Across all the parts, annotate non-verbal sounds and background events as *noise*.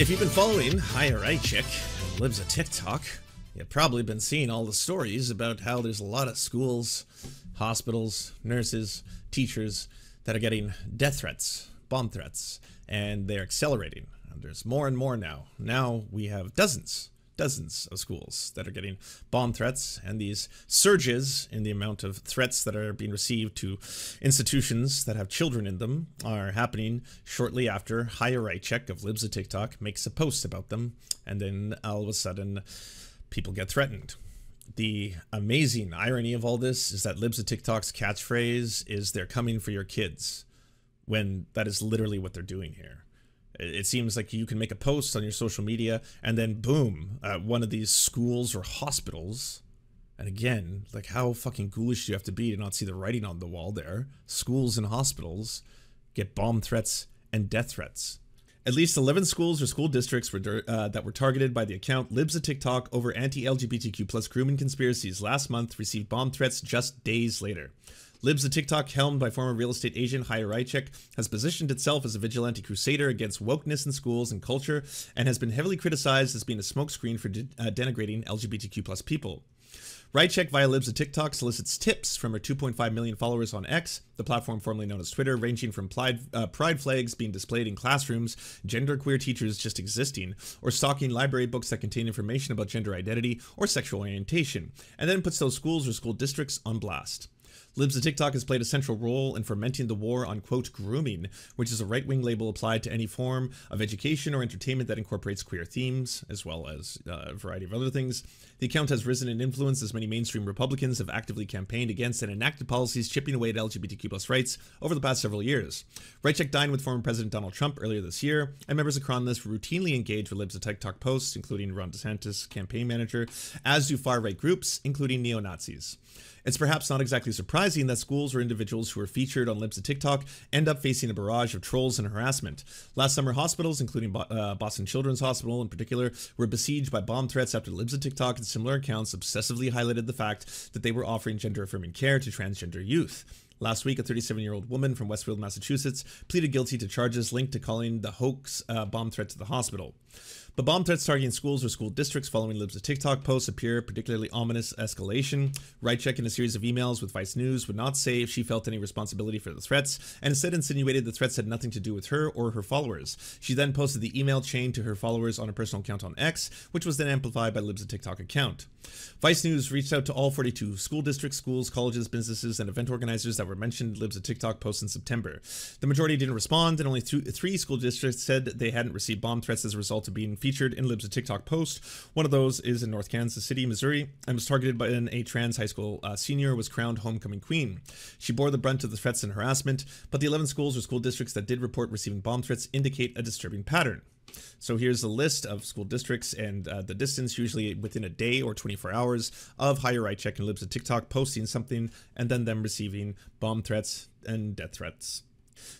If you've been following Chaya Raichik and Libs of TikTok, you've probably been seeing all the stories about how there's a lot of schools, hospitals, nurses, teachers that are getting death threats, bomb threats, and they're accelerating. And there's more and more now. Now we have dozens dozens of schools that are getting bomb threats, and these surges in the amount of threats that are being received to institutions that have children in them are happening shortly after Chaya Raichik of Libs of TikTok makes a post about them, and then all of a sudden people get threatened. The amazing irony of all this is that Libs of TikTok's catchphrase is they're coming for your kids, when that is literally what they're doing here. It seems like you can make a post on your social media and then boom, uh, one of these schools or hospitals. And again, like how fucking ghoulish do you have to be to not see the writing on the wall there? Schools and hospitals get bomb threats and death threats. At least 11 schools or school districts were uh, that were targeted by the account Libs of TikTok over anti-LGBTQ plus grooming conspiracies last month received bomb threats just days later. Libs the TikTok, helmed by former real estate agent Chaya Raichik, has positioned itself as a vigilante crusader against wokeness in schools and culture, and has been heavily criticized as being a smokescreen for de uh, denigrating LGBTQ plus people. Raichik via Libs of TikTok solicits tips from her 2.5 million followers on X, the platform formerly known as Twitter, ranging from pride, uh, pride flags being displayed in classrooms, genderqueer teachers just existing, or stalking library books that contain information about gender identity or sexual orientation, and then puts those schools or school districts on blast. Libs of TikTok has played a central role in fomenting the war on, quote, grooming, which is a right wing label applied to any form of education or entertainment that incorporates queer themes, as well as uh, a variety of other things. The account has risen in influence as many mainstream Republicans have actively campaigned against and enacted policies chipping away at LGBTQ plus rights over the past several years. Raichik dined with former President Donald Trump earlier this year, and members of Cronlist routinely engage with Libs of TikTok posts, including Ron DeSantis, campaign manager, as do far right groups, including neo Nazis. It's perhaps not exactly surprising that schools or individuals who are featured on Libs of TikTok end up facing a barrage of trolls and harassment. Last summer, hospitals, including uh, Boston Children's Hospital in particular, were besieged by bomb threats after Libs of TikTok and similar accounts obsessively highlighted the fact that they were offering gender affirming care to transgender youth. Last week, a 37 year old woman from Westfield, Massachusetts, pleaded guilty to charges linked to calling the hoax uh, bomb threat to the hospital. But bomb threats targeting schools or school districts following Libs of TikTok posts appear particularly ominous escalation. Raichik in a series of emails with Vice News would not say if she felt any responsibility for the threats, and instead insinuated the threats had nothing to do with her or her followers. She then posted the email chain to her followers on her personal account on X, which was then amplified by Libs of TikTok account. Vice News reached out to all 42 school districts, schools, colleges, businesses, and event organizers that were mentioned Libs of TikTok posts in September. The majority didn't respond, and only three school districts said they hadn't received bomb threats as a result of being featured in Libs of TikTok post. One of those is in North Kansas City, Missouri, and was targeted by an a trans high school uh, senior was crowned homecoming queen. She bore the brunt of the threats and harassment, but the 11 schools or school districts that did report receiving bomb threats indicate a disturbing pattern. So here's a list of school districts and uh, the distance, usually within a day or 24 hours, of Chaya Raichik and libs of TikTok posting something and then them receiving bomb threats and death threats.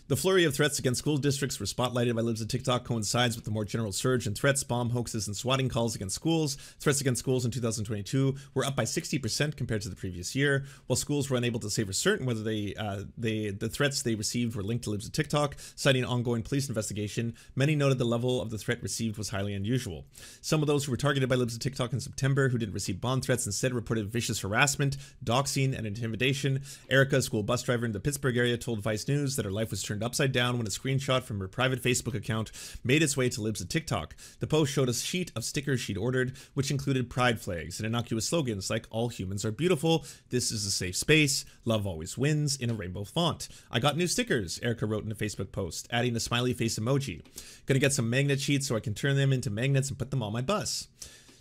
The flurry of threats against school districts were spotlighted by Libs of TikTok coincides with the more general surge in threats, bomb hoaxes, and swatting calls against schools. Threats against schools in 2022 were up by 60% compared to the previous year. While schools were unable to say for certain whether they, uh, they the threats they received were linked to Libs of TikTok, citing ongoing police investigation, many noted the level of the threat received was highly unusual. Some of those who were targeted by Libs of TikTok in September who didn't receive bomb threats instead reported vicious harassment, doxing, and intimidation. Erica, a school bus driver in the Pittsburgh area, told Vice News that her life was turned upside down when a screenshot from her private Facebook account made its way to Libs of TikTok. The post showed a sheet of stickers she'd ordered, which included pride flags and innocuous slogans like All humans are beautiful, This is a safe space, Love always wins in a rainbow font. I got new stickers, Erica wrote in a Facebook post, adding a smiley face emoji. Gonna get some magnet sheets so I can turn them into magnets and put them on my bus.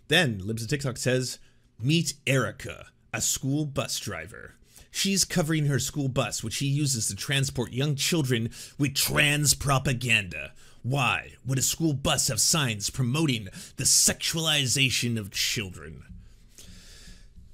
Then Libs of TikTok says, Meet Erica, a school bus driver. She's covering her school bus, which she uses to transport young children with trans propaganda. Why would a school bus have signs promoting the sexualization of children?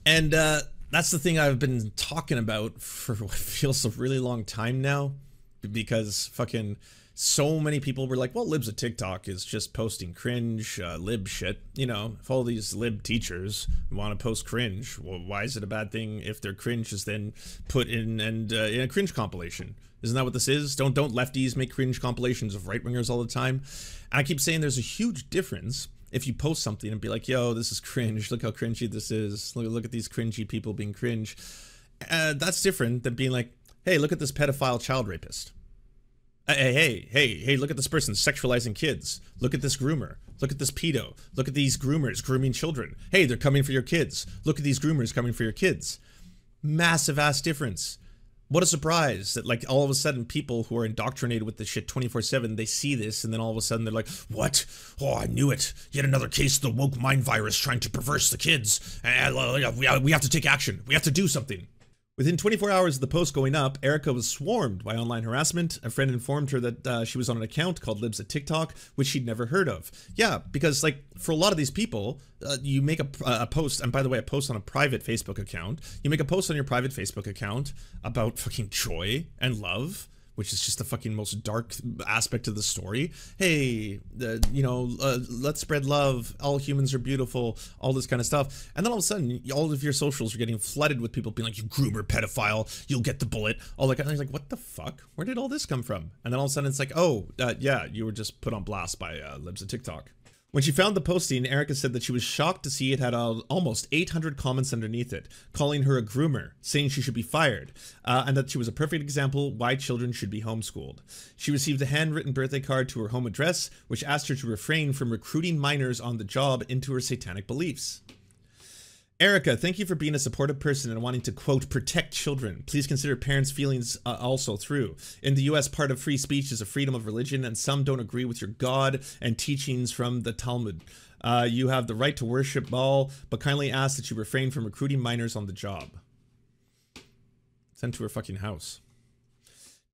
And uh, that's the thing I've been talking about for *laughs* what feels a really long time now, because fucking so many people were like, well, libs of TikTok is just posting cringe uh, lib shit. You know, if all these lib teachers want to post cringe, well, why is it a bad thing if their cringe is then put in and uh, in a cringe compilation? Isn't that what this is? Don't don't lefties make cringe compilations of right wingers all the time? And I keep saying there's a huge difference if you post something and be like, yo, this is cringe. Look how cringy this is. Look, look at these cringy people being cringe. Uh, that's different than being like, hey, look at this pedophile child rapist. Hey, hey, hey, hey, look at this person sexualizing kids. Look at this groomer. Look at this pedo. Look at these groomers grooming children. Hey, they're coming for your kids. Look at these groomers coming for your kids. Massive ass difference. What a surprise that like all of a sudden people who are indoctrinated with this shit 24/7 they see this and then all of a sudden they're like, "What? Oh, I knew it. Yet another case of the woke mind virus trying to perverse the kids. Uh, we have to take action. We have to do something." Within 24 hours of the post going up, Erica was swarmed by online harassment. A friend informed her that uh, she was on an account called Libs at TikTok, which she'd never heard of. Yeah, because like for a lot of these people, uh, you make a, a, post, and by the way, a post on a private Facebook account. You make a post on your private Facebook account about fucking joy and love which is just the fucking most dark aspect of the story. Hey, you know, uh, let's spread love. All humans are beautiful. All this kind of stuff. And then all of a sudden, all of your socials are getting flooded with people being like, "You groomer, pedophile. You'll get the bullet." All that kind of thing. like, what the fuck? Where did all this come from? And then all of a sudden, it's like, oh, uh, yeah, you were just put on blast by uh, Libs of TikTok. When she found the posting, Erica said that she was shocked to see it had almost 800 comments underneath it, calling her a groomer, saying she should be fired, uh, and that she was a perfect example why children should be homeschooled. She received a handwritten birthday card to her home address, which asked her to refrain from recruiting minors on the job into her satanic beliefs. Erica, thank you for being a supportive person and wanting to, quote, protect children. Please consider parents' feelings uh, also through. In the U.S., part of free speech is a freedom of religion, and some don't agree with your God and teachings from the Talmud. Uh, you have the right to worship Baal, but kindly ask that you refrain from recruiting minors on the job. Send to her fucking house.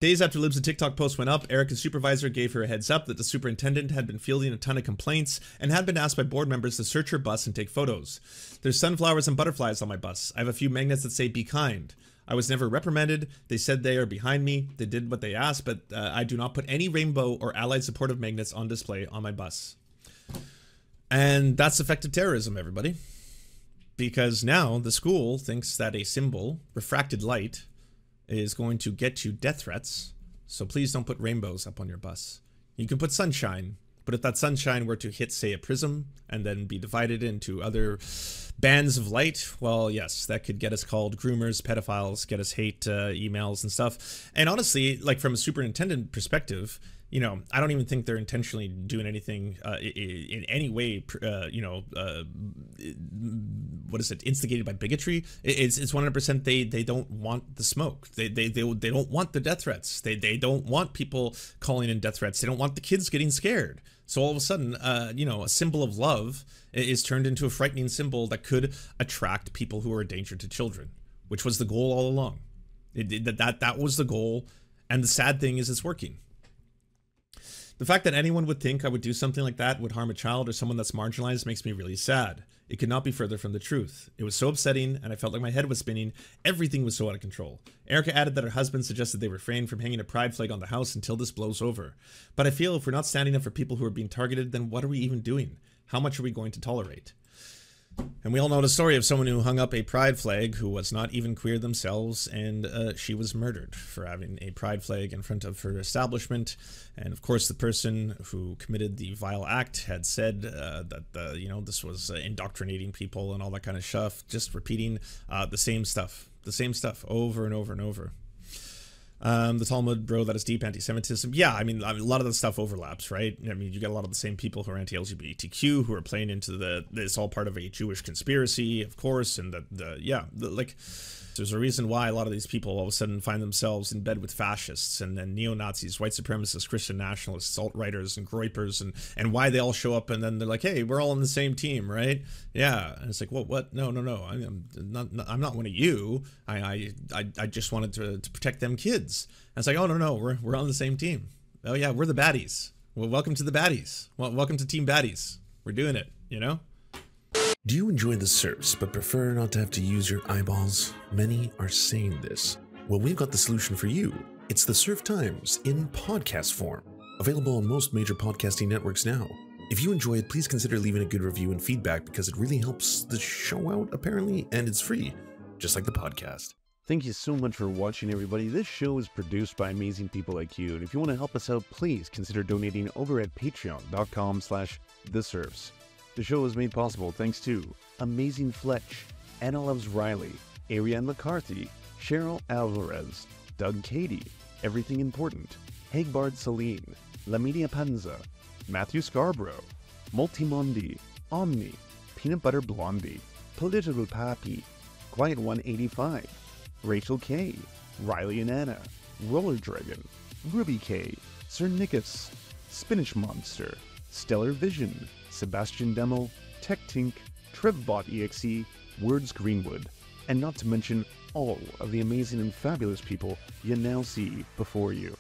Days after Libs' TikTok post went up, Erica's supervisor gave her a heads up that the superintendent had been fielding a ton of complaints and had been asked by board members to search her bus and take photos. There's sunflowers and butterflies on my bus. I have a few magnets that say be kind. I was never reprimanded. They said they are behind me. They did what they asked, but uh, I do not put any rainbow or allied supportive magnets on display on my bus. And that's effective terrorism, everybody. Because now the school thinks that a symbol, refracted light, is going to get you death threats. So please don't put rainbows up on your bus. You can put sunshine, but if that sunshine were to hit, say, a prism and then be divided into other bands of light, well, yes, that could get us called groomers, pedophiles, get us hate uh, emails and stuff. And honestly, like from a superintendent perspective, you know, I don't even think they're intentionally doing anything uh, in any way, uh, you know, uh, what is it, instigated by bigotry. It's it's 100% they they don't want the smoke. They they they, they don't want the death threats. They they don't want people calling in death threats. They don't want the kids getting scared. So all of a sudden, uh, you know, a symbol of love is turned into a frightening symbol that could attract people who are a danger to children, which was the goal all along. It, that that that was the goal, and the sad thing is, it's working. The fact that anyone would think I would do something like that would harm a child or someone that's marginalized makes me really sad. It could not be further from the truth. It was so upsetting, and I felt like my head was spinning. Everything was so out of control. Erica added that her husband suggested they refrain from hanging a pride flag on the house until this blows over. But I feel if we're not standing up for people who are being targeted, then what are we even doing? How much are we going to tolerate? And we all know the story of someone who hung up a pride flag who was not even queer themselves, and uh, she was murdered for having a pride flag in front of her establishment. And of course, the person who committed the vile act had said uh, that uh, you know this was uh, indoctrinating people and all that kind of stuff, just repeating uh, the same stuff, the same stuff over and over and over. Um, the Talmud, bro, that is deep anti-Semitism. Yeah, I mean, a lot of the stuff overlaps, right? I mean, you get a lot of the same people who are anti-LGBTQ who are playing into the. It's all part of a Jewish conspiracy, of course, and the the yeah, the, like there's a reason why a lot of these people all of a sudden find themselves in bed with fascists and, then neo-Nazis, white supremacists, Christian nationalists, alt-righters, and groypers, and, and why they all show up and then they're like, hey, we're all on the same team, right? Yeah. And it's like, well, what? No, no, no. I'm not, I'm not one of you. I, I, I just wanted to, to protect them kids. And it's like, oh, no, no, we're, we're on the same team. Oh, yeah, we're the baddies. Well, welcome to the baddies. Well, welcome to Team Baddies. We're doing it, you know? Do you enjoy the Serfs but prefer not to have to use your eyeballs? Many are saying this. Well, we've got the solution for you. It's the Serf Times in podcast form. Available on most major podcasting networks now. If you enjoy it, please consider leaving a good review and feedback because it really helps the show out, apparently, and it's free, just like the podcast. Thank you so much for watching, everybody. This show is produced by amazing people like you, and if you want to help us out, please consider donating over at patreon.com slash theserfs. The show is made possible thanks to Amazing Fletch, Anna Loves Riley, Ariane McCarthy, Cheryl Alvarez, Doug Cady, Everything Important, Hagbard Celine, Lamidia Panza, Matthew Scarborough, Multimondi, Omni, Peanut Butter Blondie, Political Papi, Quiet 185, Rachel K, Riley and Anna, Roller Dragon, Ruby K, Sir Nickus, Spinach Monster, Stellar Vision, Sebastian Demo, Tech Tink, Trevbot EXE, Words Greenwood, and not to mention all of the amazing and fabulous people you now see before you.